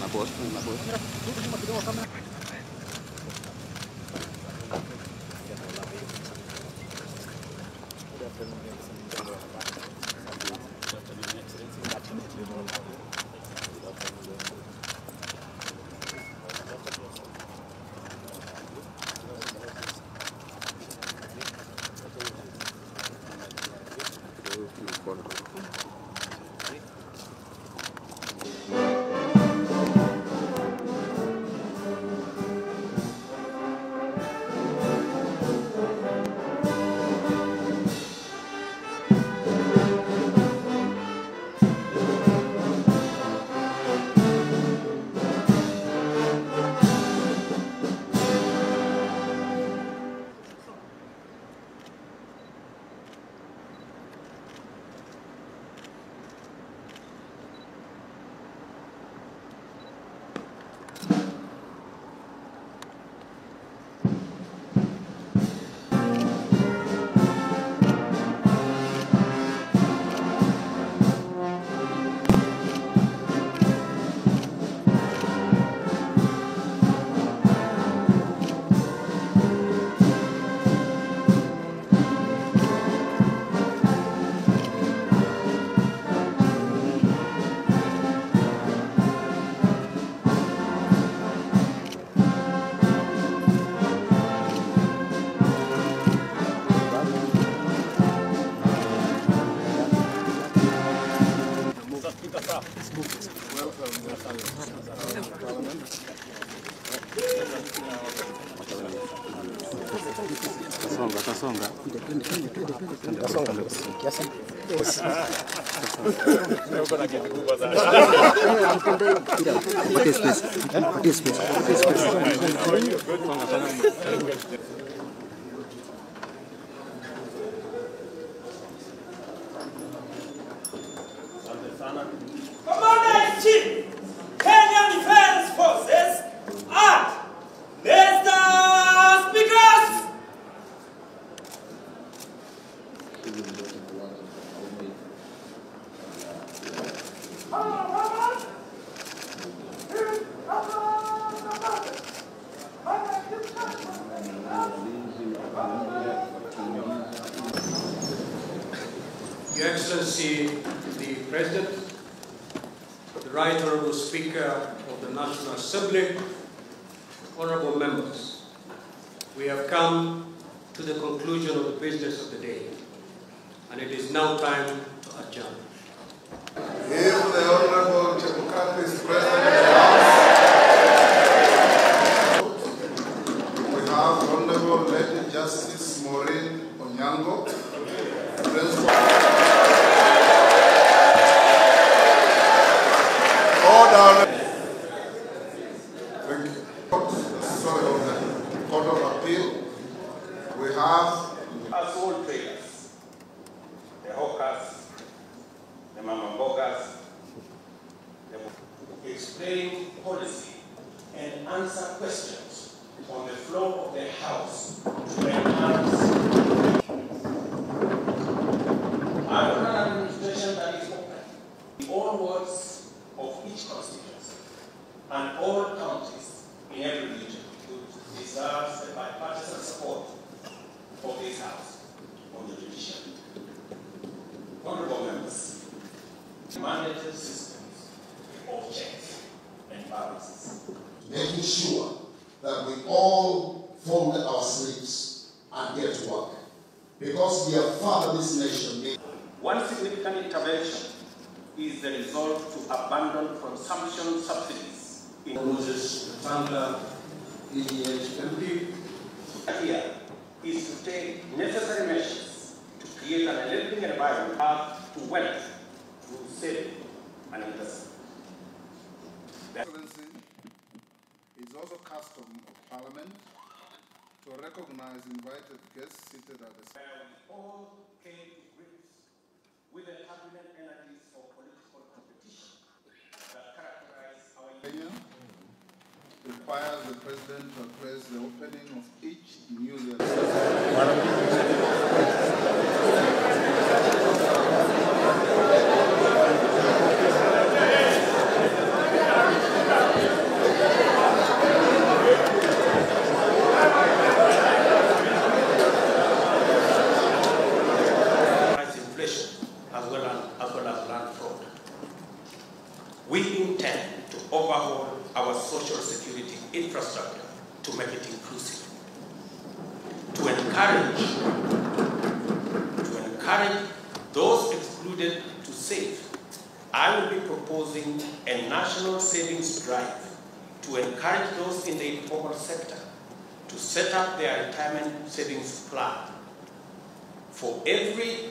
На пост, на пост. Twasonga. Twasonga ndio kiasi. What is this? What is this? Your Excellency, the President, the Right Honorable Speaker of the National Assembly, honorable members, we have come to the conclusion of the business of the day, and it is now time to adjourn. If the Honorable Chebukati is present the House, we have Honorable Lady Justice Maureen Onyango, Principal. Order. Thank you. Sorry, Court of Appeal. We have as all the the mama bogas, the explain policy and answer questions on the floor of the House to enhance. I run an administration that is open. in All wards of each constituency and all counties in every region deserves the bipartisan support of this House on the judiciary. Honorable members, mandatory systems of checks and balances. making sure that we all fold our sleeves and get to work. Because we have found this nation need One significant intervention is the resolve to abandon consumption subsidies in Moses Tanga, EDH MP, here is to take necessary measures to create an enabling environment path to wealth through and investment. Excellency, it is also custom of Parliament to recognize invited guests seated at the where we all came to grips with the turbulent energies of political competition that characterize our Kenya requires the President to address the opening of each newly elected. we intend to overhaul our social security infrastructure to make it inclusive, to encourage, to encourage those excluded to save. I will be proposing a national savings drive to encourage those in the informal sector to set up their retirement savings plan. For every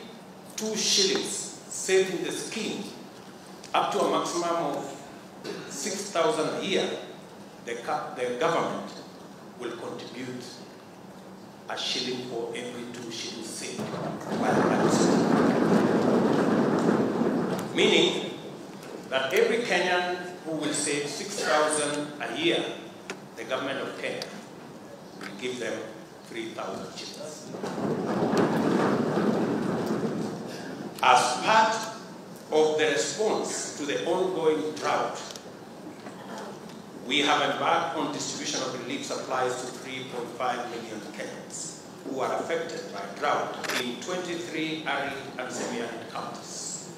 two shillings saved in the scheme, up to a maximum of 6,000 a year, the, the government will contribute a shilling for every two shillings saved by the Meaning that every Kenyan who will save 6,000 a year, the government of Kenya will give them 3,000 shillings. As part of the response to the ongoing drought, we have embarked on distribution of relief supplies to 3.5 million Kenyans who are affected by drought in 23 arid and semi-arid counties.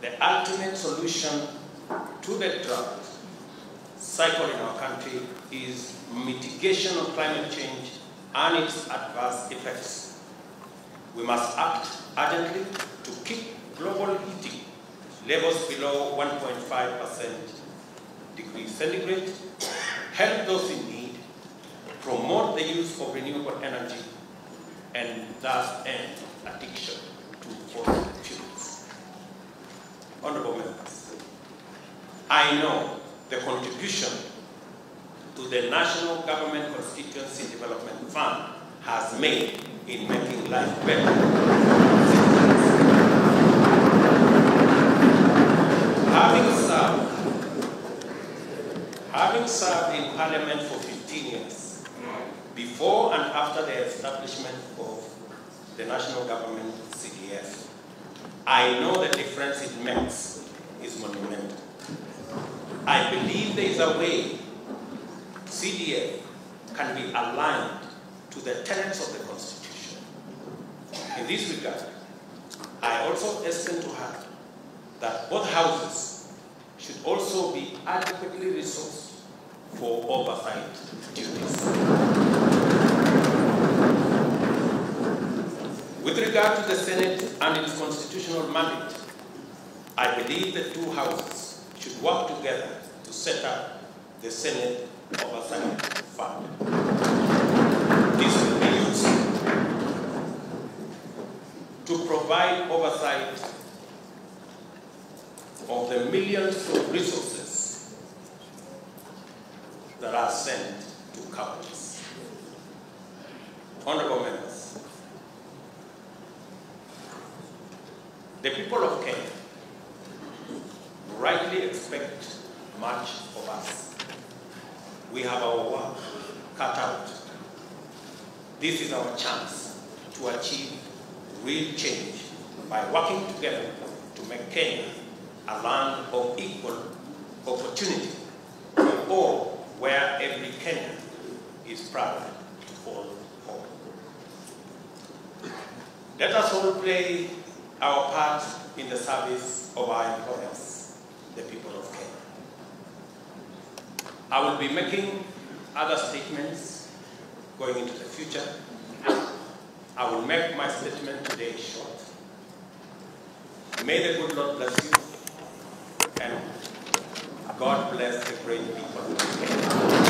The ultimate solution to the drought cycle in our country is mitigation of climate change and its adverse effects. We must act urgently to keep global heating levels below 1.5% degrees centigrade, help those in need, promote the use of renewable energy, and thus end addiction to fossil fuels. Honorable members, I know the contribution to the National Government Constituency Development Fund has made in making life better. In Parliament for 15 years, before and after the establishment of the National Government CDF, I know the difference it makes is monumental. I believe there is a way CDF can be aligned to the tenets of the Constitution. In this regard, I also hasten to add that both houses should also be adequately resourced for oversight duties. With regard to the Senate and its constitutional mandate, I believe the two houses should work together to set up the Senate Oversight Fund. This will be used to provide oversight of the millions of resources that are sent to counties. Honorable members, the people of Kenya rightly expect much of us. We have our work cut out. This is our chance to achieve real change by working together to make Kenya a land of equal opportunity for all where every Kenyan is proud to call home. Let us all play our part in the service of our employers, the people of Kenya. I will be making other statements going into the future. I will make my statement today short. May the good Lord bless you and God bless the great people.